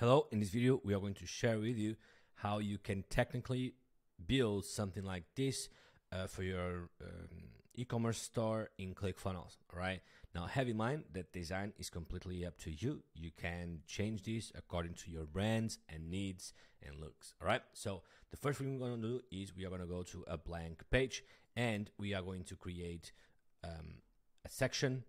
Hello, in this video we are going to share with you how you can technically build something like this uh, for your um, e-commerce store in ClickFunnels, all right? Now have in mind that design is completely up to you. You can change this according to your brands and needs and looks, all right? So the first thing we're gonna do is we are gonna go to a blank page and we are going to create um, a section.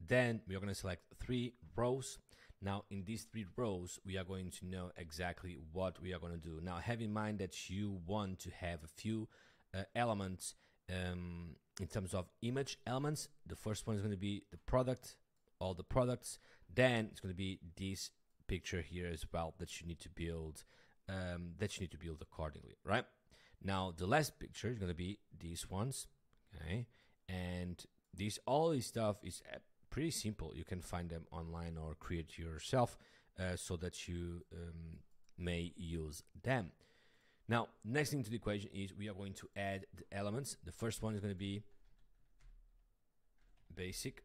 Then we are gonna select three rows now, in these three rows, we are going to know exactly what we are going to do. Now, have in mind that you want to have a few uh, elements um, in terms of image elements. The first one is going to be the product, all the products. Then it's going to be this picture here as well that you need to build, um, that you need to build accordingly, right? Now, the last picture is going to be these ones, okay? And this all this stuff is pretty simple. You can find them online or create yourself uh, so that you um, may use them. Now, next thing to the equation is we are going to add the elements. The first one is going to be basic.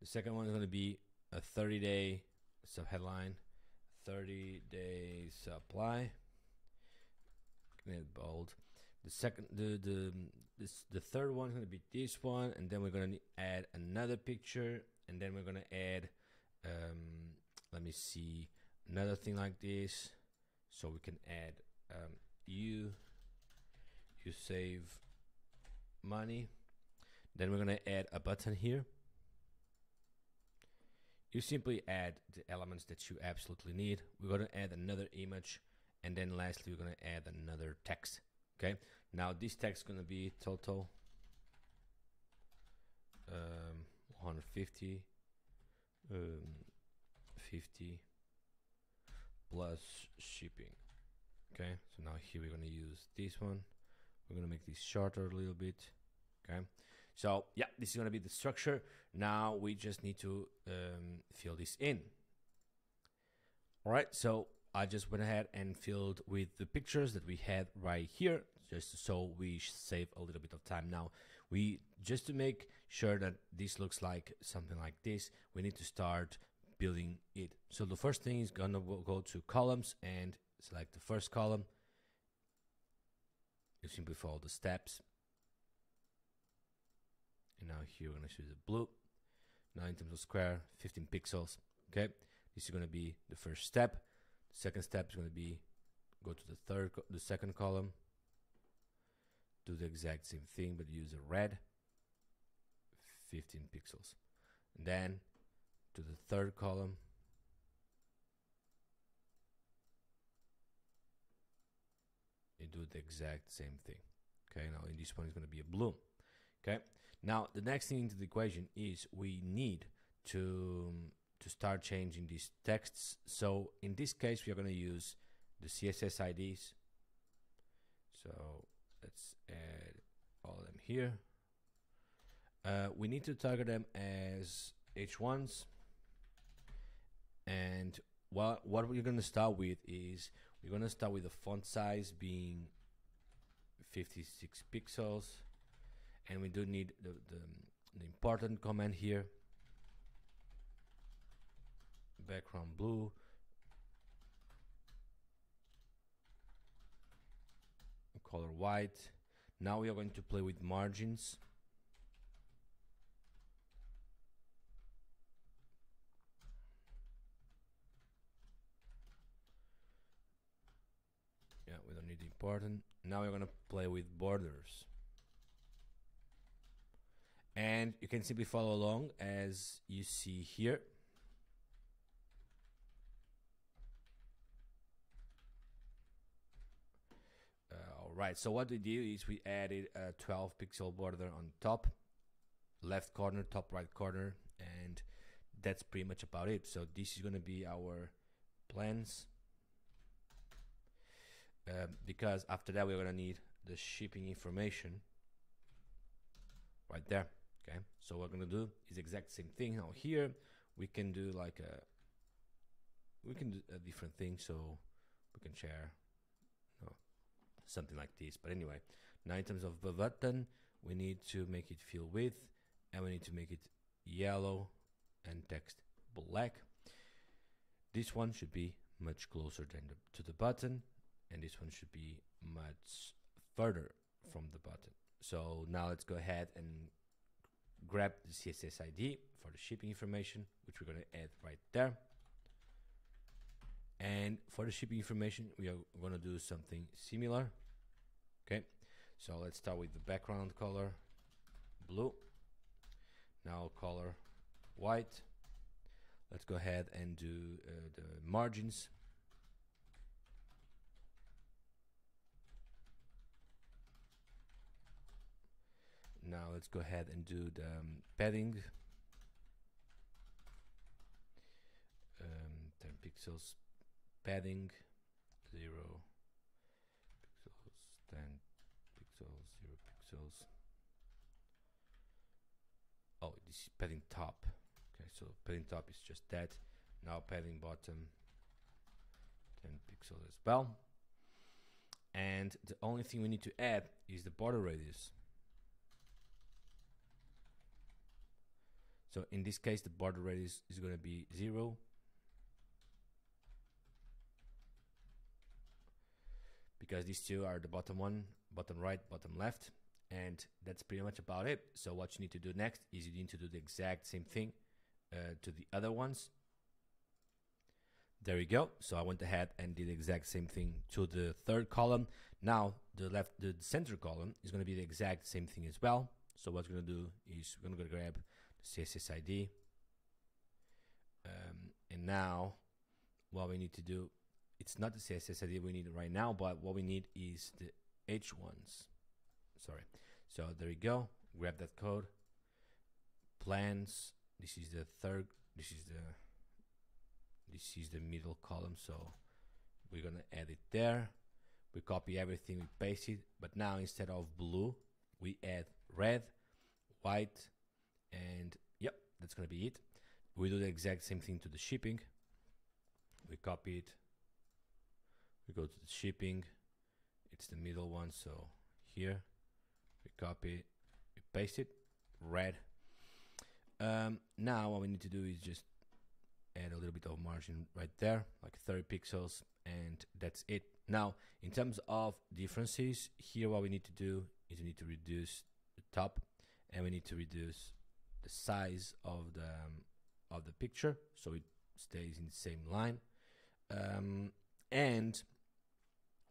The second one is going to be a 30 day subheadline, 30 day supply. Bold. The second, the the this the third one is going to be this one, and then we're going to add another picture, and then we're going to add, um, let me see, another thing like this, so we can add um, you you save money. Then we're going to add a button here. You simply add the elements that you absolutely need. We're going to add another image, and then lastly, we're going to add another text. Okay, now this text to be total um, 150, um, 50 plus shipping. Okay, so now here we're going to use this one. We're going to make this shorter a little bit. Okay, so yeah, this is going to be the structure. Now we just need to um, fill this in. All right, so I just went ahead and filled with the pictures that we had right here just so we save a little bit of time. Now we just to make sure that this looks like something like this we need to start building it. So the first thing is gonna go to columns and select the first column. You simply follow the steps. And now here we're gonna choose the blue. Now in terms of square 15 pixels okay? This is to be the first step second step is going to be go to the third the second column do the exact same thing but use a red 15 pixels. And then to the third column you do the exact same thing. Okay now in this one is going to be a blue okay now the next thing into the equation is we need to um, to start changing these texts so in this case we are going to use the css ids so let's add all of them here. Uh, we need to target them as H1s. And what, what we're going to start with is we're going to start with the font size being 56 pixels. And we do need the, the, the important command here. Background blue color white. Now we are going to play with margins. Yeah, we don't need important. Now we're going to play with borders. And you can simply follow along as you see here. Right, so what we did is we added a 12 pixel border on top, left corner, top right corner, and that's pretty much about it. So this is going to be our plans. Um, because after that we're going to need the shipping information right there okay so what we're going to do is exact same thing now here we can do like a we can do a different thing so we can share something like this. But anyway, now in terms of the button, we need to make it fill width and we need to make it yellow and text black. This one should be much closer than the, to the button and this one should be much further from the button so now let's go ahead and grab the CSS ID for the shipping information which we're going to add right there and for the shipping information we are going to do something similar. Okay? So let's start with the background color blue. Now color white. Let's go ahead and do uh, the margins. Now let's go ahead and do the um, padding. Um, 10 pixels padding. 0 pixels 10 pixels 0 pixels. Oh this is padding top. Okay so padding top is just that. Now padding bottom 10 pixels as well. And the only thing we need to add is the border radius. So in this case the border radius is going to be 0 because these two are the bottom one bottom right bottom left and that's pretty much about it. So what you need to do next is you need to do the exact same thing uh, to the other ones. There you go. So I went ahead and did the exact same thing to the third column. Now the left the center column is going to be the exact same thing as well. So what we're going to do is we're going to grab the CSS ID um, and now what we need to do it's not the CSS ID we need right now but what we need is the H1s sorry. So there you go. Grab that code. Plans. This is the third this is the this is the middle column so we're gonna add it there. We copy everything we paste it but now instead of blue we add red white and yep that's gonna be it. We do the exact same thing to the shipping. We copy it we go to the shipping. It's the middle one so here we copy we paste it red. Um, now what we need to do is just add a little bit of margin right there like 30 pixels and that's it. Now in terms of differences here what we need to do is we need to reduce the top and we need to reduce the size of the um, of the picture so it stays in the same line. Um, and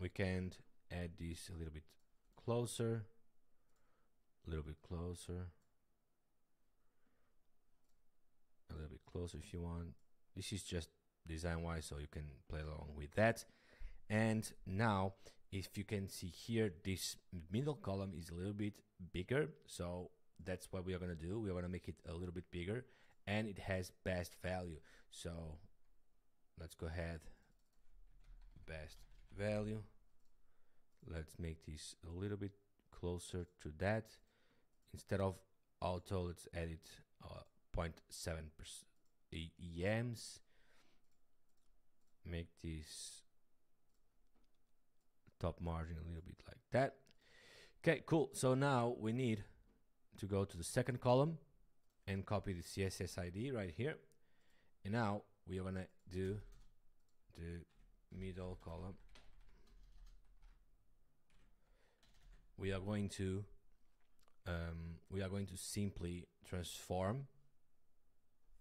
we can add this a little bit closer a little bit closer a little bit closer if you want. This is just design wise so you can play along with that. And now if you can see here this middle column is a little bit bigger so that's what we are going to do. We are going to make it a little bit bigger and it has best value. So let's go ahead. Best value let's make this a little bit closer to that. Instead of auto let's edit uh, 0.7 EMs make this top margin a little bit like that. Okay cool. So now we need to go to the second column and copy the CSS ID right here. And now we are gonna do the middle column we are going to um, we are going to simply transform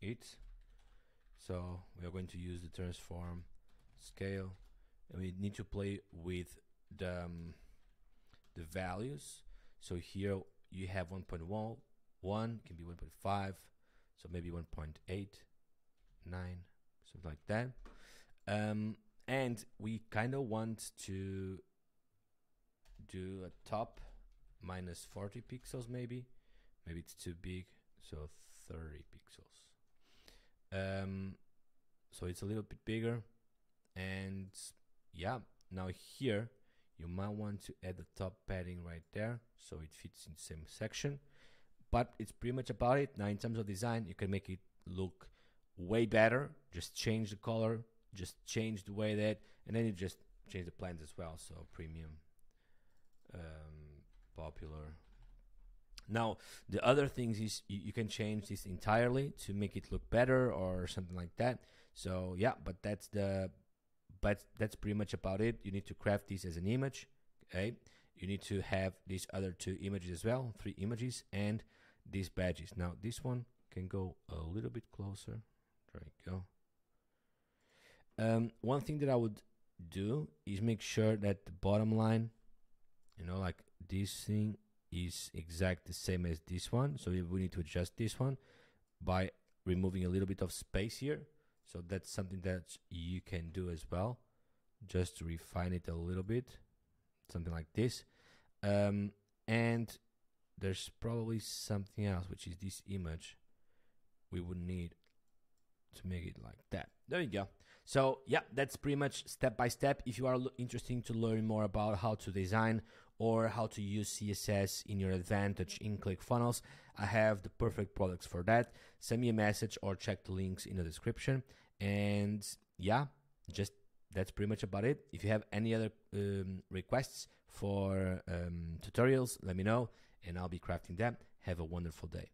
it. So we are going to use the transform scale. And we need to play with the um, the values. So here you have 1.1 1 can be 1.5 so maybe 1.8 9 something like that. Um, and we kind of want to do a top minus 40 pixels maybe. Maybe it's too big so 30 pixels. Um, so it's a little bit bigger. And yeah now here you might want to add the top padding right there so it fits in the same section. But it's pretty much about it. Now in terms of design you can make it look way better. Just change the color just change the way that and then you just change the plans as well so premium um, popular now the other things is you, you, can change this entirely to make it look better or something like that so yeah but that's the but that's pretty much about it. You need to craft this as an image. Okay. You need to have these other two images as well, three images, and these badges. Now this one can go a little bit closer. There you go. Um, one thing that I would do is make sure that the bottom line, you know, like this thing is exact the same as this one. So we need to adjust this one by removing a little bit of space here. So that's something that you can do as well, just to refine it a little bit, something like this. Um, and there's probably something else, which is this image we would need to make it like that. There you go. So yeah, that's pretty much step by step. If you are interested to learn more about how to design or how to use CSS in your advantage in ClickFunnels, I have the perfect products for that. Send me a message or check the links in the description. And yeah, just that's pretty much about it. If you have any other um, requests for um, tutorials, let me know and I'll be crafting them. Have a wonderful day.